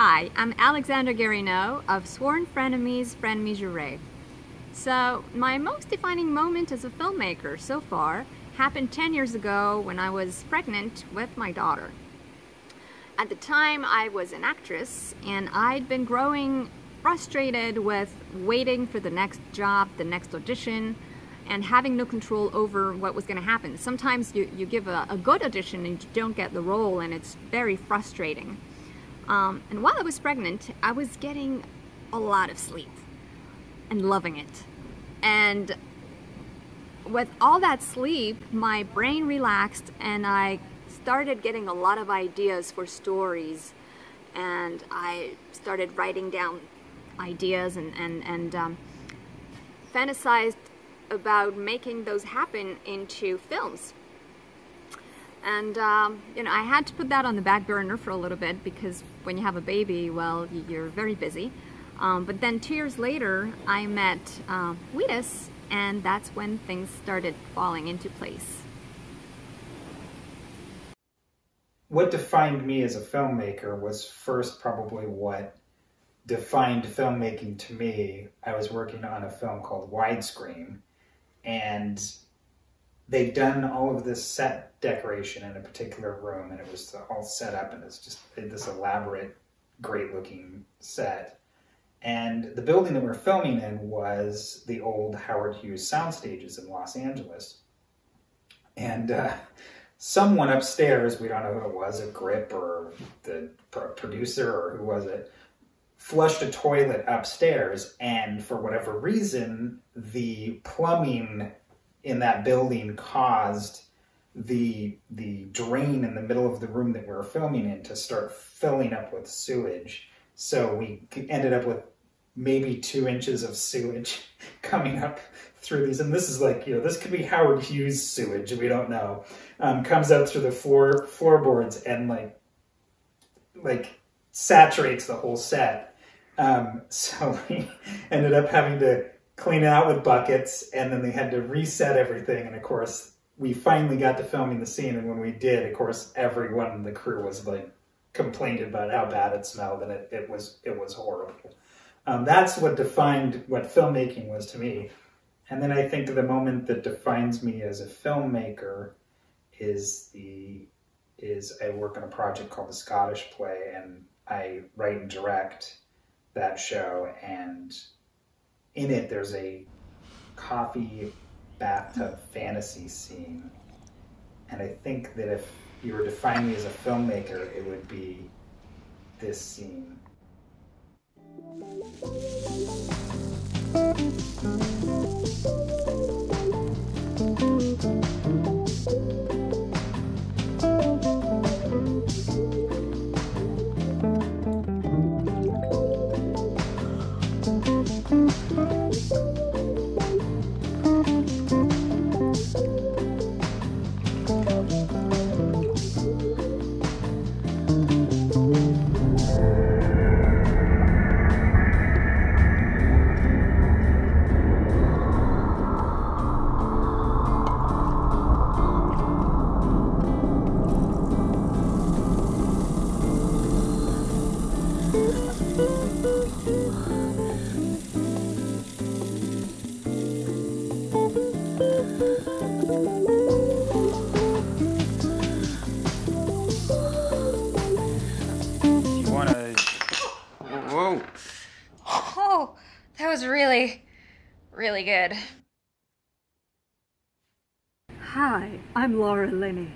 Hi, I'm Alexandra Guérineau of Sworn Frenemies, Frenemies Jurés. So, my most defining moment as a filmmaker so far happened 10 years ago when I was pregnant with my daughter. At the time, I was an actress and I'd been growing frustrated with waiting for the next job, the next audition, and having no control over what was going to happen. Sometimes you, you give a, a, good audition and you don't get the role and it's very frustrating. Um, and while I was pregnant, I was getting a lot of sleep and loving it. And with all that sleep, my brain relaxed and I started getting a lot of ideas for stories. And I started writing down ideas and, and, and um, fantasized about making those happen into films. And, um, you know, I had to put that on the back burner for a little bit because when you have a baby, well, you're very busy. Um, but then two years later, I met uh, Wheatus, and that's when things started falling into place. What defined me as a filmmaker was first probably what defined filmmaking to me. I was working on a film called Widescreen, and they'd done all of this set decoration in a particular room, and it was all set up, and it's just this elaborate, great looking set. And the building that we are filming in was the old Howard Hughes sound stages in Los Angeles. And uh, someone upstairs, we don't know who it was, a grip or the producer or who was it, flushed a toilet upstairs, and for whatever reason, the plumbing in that building caused the the drain in the middle of the room that we were filming in to start filling up with sewage. So we ended up with maybe two inches of sewage coming up through these. And this is like, you know, this could be Howard Hughes sewage, we don't know. Um, comes up through the floor floorboards and like like saturates the whole set. Um, so we ended up having to clean it out with buckets, and then they had to reset everything. And of course, we finally got to filming the scene, and when we did, of course, everyone in the crew was like complained about how bad it smelled, and it, it was it was horrible. Um, that's what defined what filmmaking was to me. And then I think the moment that defines me as a filmmaker is the is I work on a project called the Scottish Play, and I write and direct that show. And in it, there's a coffee bathtub fantasy scene. And I think that if you were defining me as a filmmaker, it would be this scene. Was really, really good. Hi, I'm Laura Linney.